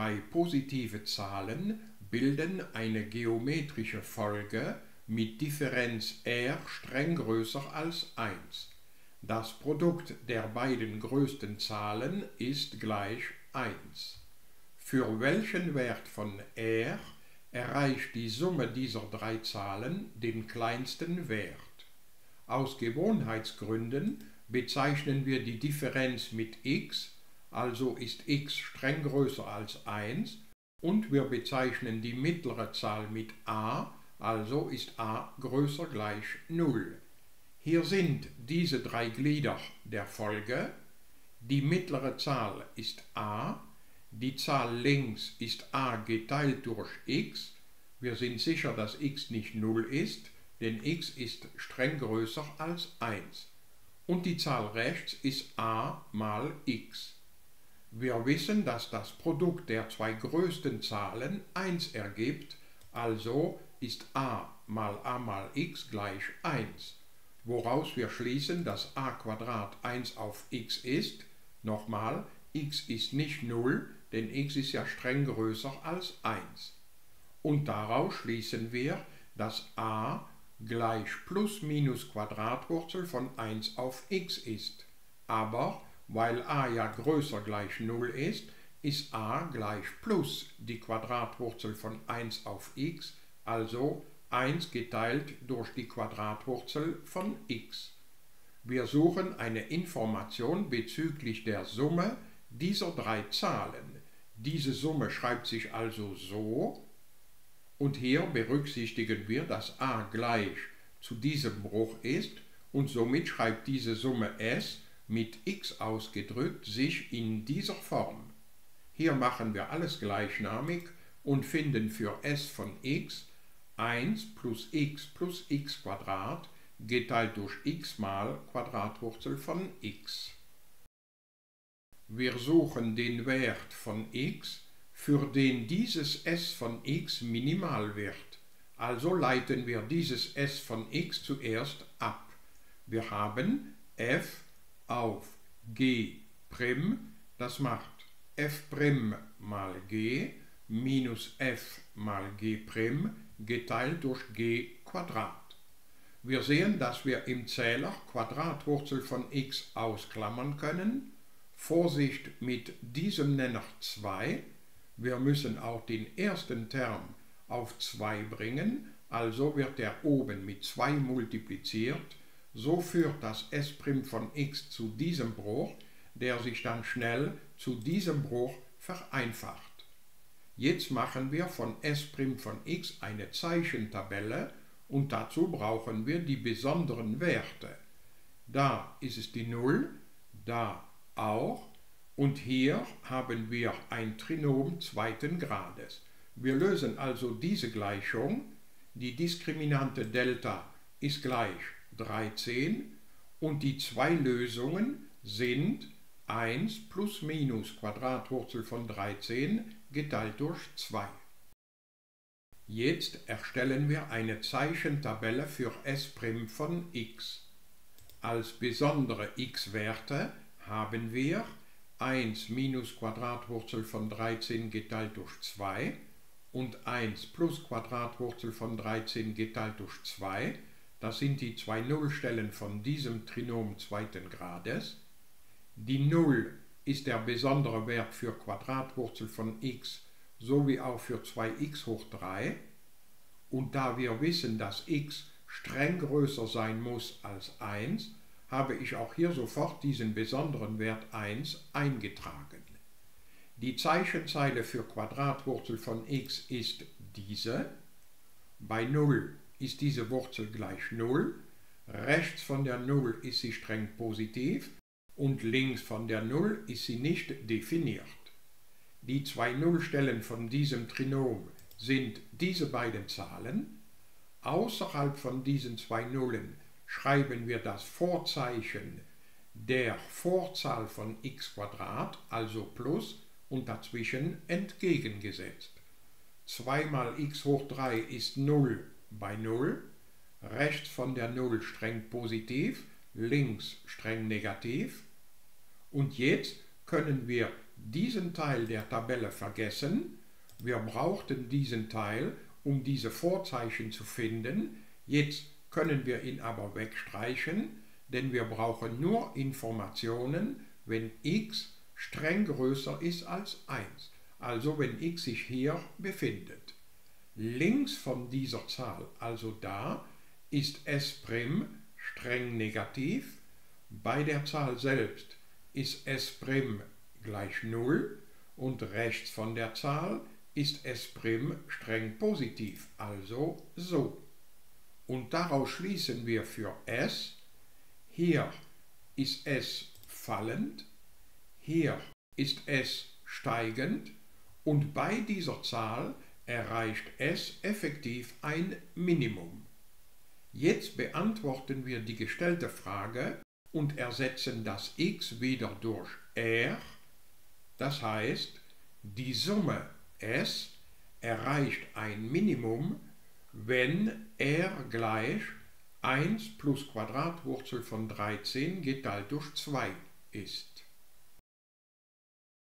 drei positive Zahlen bilden eine geometrische Folge mit Differenz r streng größer als 1. Das Produkt der beiden größten Zahlen ist gleich 1. Für welchen Wert von r erreicht die Summe dieser drei Zahlen den kleinsten Wert? Aus Gewohnheitsgründen bezeichnen wir die Differenz mit x, also ist x streng größer als 1, und wir bezeichnen die mittlere Zahl mit a, also ist a größer gleich 0. Hier sind diese drei Glieder der Folge. Die mittlere Zahl ist a, die Zahl links ist a geteilt durch x. Wir sind sicher, dass x nicht 0 ist, denn x ist streng größer als 1. Und die Zahl rechts ist a mal x. Wir wissen, dass das Produkt der zwei größten Zahlen 1 ergibt, also ist a mal a mal x gleich 1, woraus wir schließen, dass a 1 auf x ist. Nochmal, x ist nicht 0, denn x ist ja streng größer als 1. Und daraus schließen wir, dass a gleich plus minus Quadratwurzel von 1 auf x ist. Aber weil a ja größer gleich 0 ist, ist a gleich plus die Quadratwurzel von 1 auf x, also 1 geteilt durch die Quadratwurzel von x. Wir suchen eine Information bezüglich der Summe dieser drei Zahlen. Diese Summe schreibt sich also so und hier berücksichtigen wir, dass a gleich zu diesem Bruch ist und somit schreibt diese Summe s mit x ausgedrückt sich in dieser Form. Hier machen wir alles gleichnamig und finden für s von x 1 plus x plus x geteilt durch x mal Quadratwurzel von x. Wir suchen den Wert von x, für den dieses s von x minimal wird. Also leiten wir dieses s von x zuerst ab. Wir haben f auf g', das macht f' mal g minus f mal g' geteilt durch g Quadrat. Wir sehen, dass wir im Zähler Quadratwurzel von x ausklammern können. Vorsicht mit diesem Nenner 2. Wir müssen auch den ersten Term auf 2 bringen, also wird er oben mit 2 multipliziert so führt das s' von x zu diesem Bruch, der sich dann schnell zu diesem Bruch vereinfacht. Jetzt machen wir von s' von x eine Zeichentabelle und dazu brauchen wir die besonderen Werte. Da ist es die 0, da auch und hier haben wir ein Trinom zweiten Grades. Wir lösen also diese Gleichung, die Diskriminante Delta ist gleich 13 und die zwei Lösungen sind 1 plus minus Quadratwurzel von 13 geteilt durch 2. Jetzt erstellen wir eine Zeichentabelle für s' von x. Als besondere x-Werte haben wir 1 minus Quadratwurzel von 13 geteilt durch 2 und 1 plus Quadratwurzel von 13 geteilt durch 2 das sind die zwei Nullstellen von diesem Trinom zweiten Grades. Die Null ist der besondere Wert für Quadratwurzel von x sowie auch für 2x hoch 3. Und da wir wissen, dass x streng größer sein muss als 1, habe ich auch hier sofort diesen besonderen Wert 1 eingetragen. Die Zeichenzeile für Quadratwurzel von x ist diese. Bei 0 ist diese Wurzel gleich 0, rechts von der 0 ist sie streng positiv und links von der 0 ist sie nicht definiert. Die zwei Nullstellen von diesem Trinom sind diese beiden Zahlen. Außerhalb von diesen zwei Nullen schreiben wir das Vorzeichen der Vorzahl von x, also plus, und dazwischen entgegengesetzt. 2 mal x hoch 3 ist 0 bei 0, rechts von der 0 streng positiv, links streng negativ. Und jetzt können wir diesen Teil der Tabelle vergessen. Wir brauchten diesen Teil, um diese Vorzeichen zu finden. Jetzt können wir ihn aber wegstreichen, denn wir brauchen nur Informationen, wenn x streng größer ist als 1, also wenn x sich hier befindet. Links von dieser Zahl, also da, ist s' streng negativ, bei der Zahl selbst ist s' gleich 0 und rechts von der Zahl ist s' streng positiv, also so. Und daraus schließen wir für s, hier ist s fallend, hier ist s steigend. Und bei dieser Zahl erreicht s effektiv ein Minimum. Jetzt beantworten wir die gestellte Frage und ersetzen das x wieder durch r, das heißt, die Summe s erreicht ein Minimum, wenn r gleich 1 plus Quadratwurzel von 13 geteilt durch 2 ist.